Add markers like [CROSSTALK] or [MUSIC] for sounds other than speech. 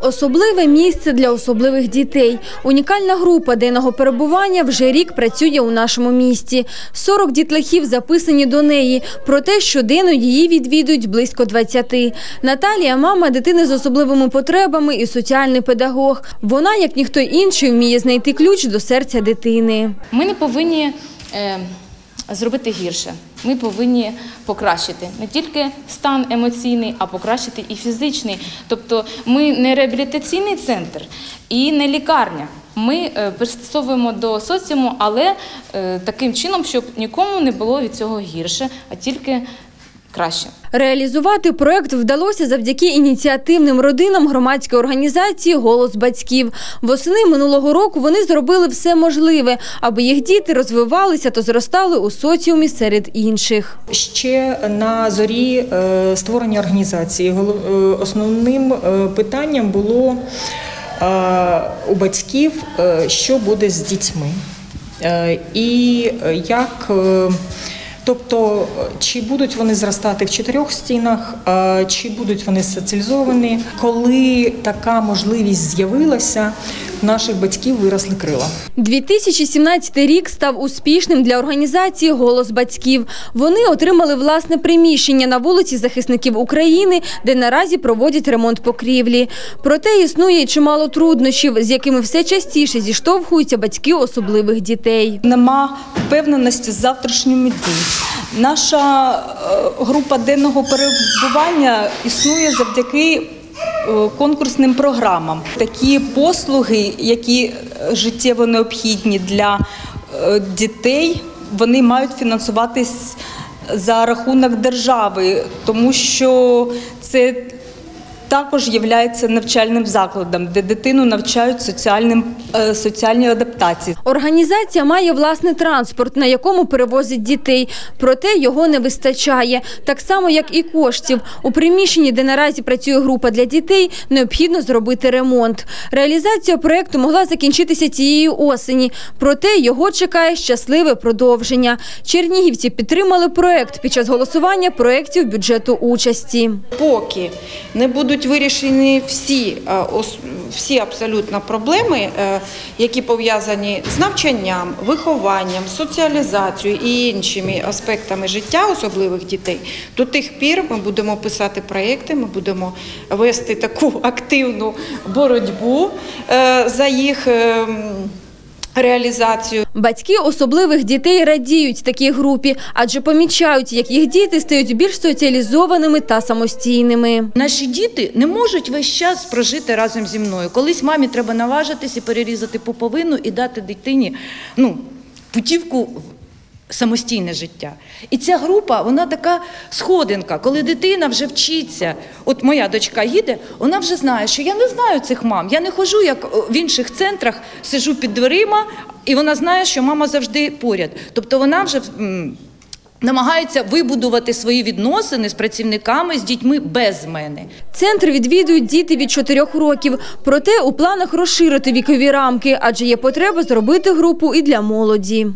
Особливе місце для особливих дітей. Унікальна група денного перебування вже рік працює у нашому місті. 40 дітлахів записані до неї. Проте щоденно її відвідують близько 20. Наталія – мама дитини з особливими потребами і соціальний педагог. Вона, як ніхто інший, вміє знайти ключ до серця дитини. Ми не повинні е, зробити гірше. Ми повинні покращити не тільки стан емоційний, а покращити і фізичний. Тобто ми не реабілітаційний центр і не лікарня. Ми е, пристосовуємо до соціуму, але е, таким чином, щоб нікому не було від цього гірше, а тільки краще. Реалізувати проект вдалося завдяки ініціативним родинам громадської організації Голос батьків. Восени минулого року вони зробили все можливе, аби їх діти розвивалися та зростали у соціумі серед інших. Ще на зорі е, створення організації е, основним е, питанням було у батьків, що буде з дітьми. І як, тобто, чи будуть вони зростати в чотирьох стінах, чи будуть вони соціалізовані. Коли така можливість з'явилася, наших батьків виросли крила. 2017 рік став успішним для організації Голос батьків. Вони отримали власне приміщення на вулиці захисників України, де наразі проводять ремонт покрівлі. Проте існує чимало труднощів, з якими все частіше зіштовхуються батьки особливих дітей. Нема впевненості з завтрашніми дні. Наша е, група денного перебування існує завдяки конкурсним програмам. Такі послуги, які е, життєво необхідні для е, дітей, вони мають фінансуватись за рахунок держави, тому що це також є навчальним закладом, де дитину навчають соціальним, е, соціальній адаптації. Організація має власний транспорт, на якому перевозять дітей, проте його не вистачає. Так само, як і коштів. У приміщенні, де наразі працює група для дітей, необхідно зробити ремонт. Реалізація проекту могла закінчитися цієї осені, проте його чекає щасливе продовження. Чернігівці підтримали проект під час голосування проєктів бюджету участі. поки не будуть вирішені всі, е, всі абсолютно проблеми, е, які пов'язані з навчанням, вихованням, соціалізацією і іншими аспектами життя особливих дітей, до тих пір ми будемо писати проєкти, ми будемо вести таку [LAUGHS] активну боротьбу е, за їх е, м, реалізацію. Батьки особливих дітей радіють такій групі, адже помічають, як їх діти стають більш соціалізованими та самостійними. Наші діти не можуть весь час прожити разом зі мною. Колись мамі треба наважитися, перерізати пуповину і дати дитині ну, путівку в самостійне життя. І ця група, вона така сходинка, коли дитина вже вчиться. От моя дочка їде, вона вже знає, що я не знаю цих мам. Я не ходжу, як в інших центрах, сижу під дверима, і вона знає, що мама завжди поряд. Тобто вона вже. Намагається вибудувати свої відносини з працівниками, з дітьми без мене. Центр відвідують діти від 4 років. Проте у планах розширити вікові рамки, адже є потреба зробити групу і для молоді.